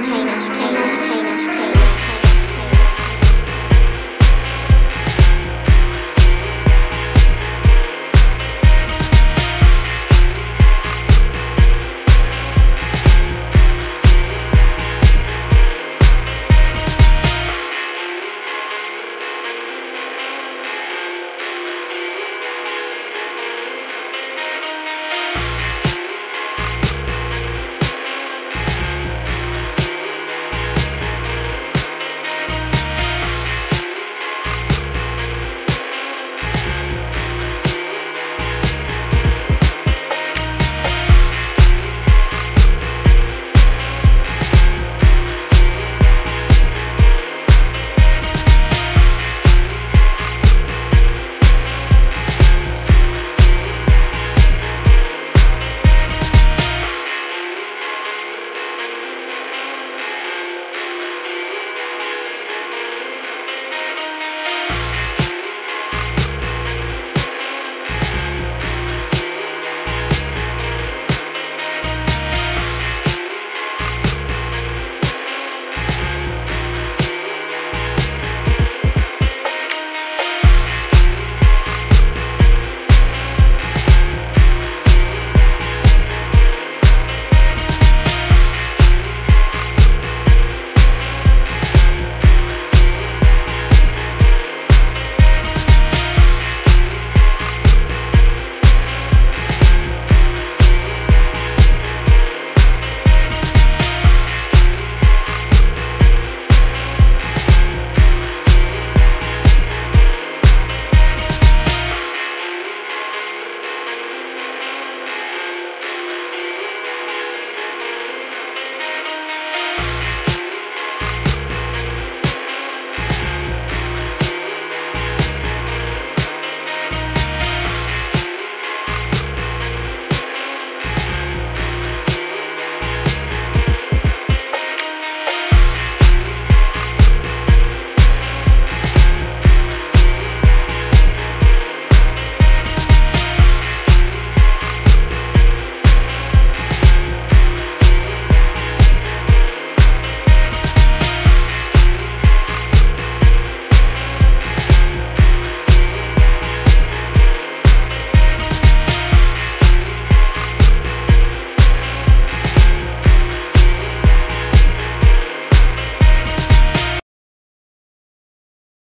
pain, pain, pain, pain, pain.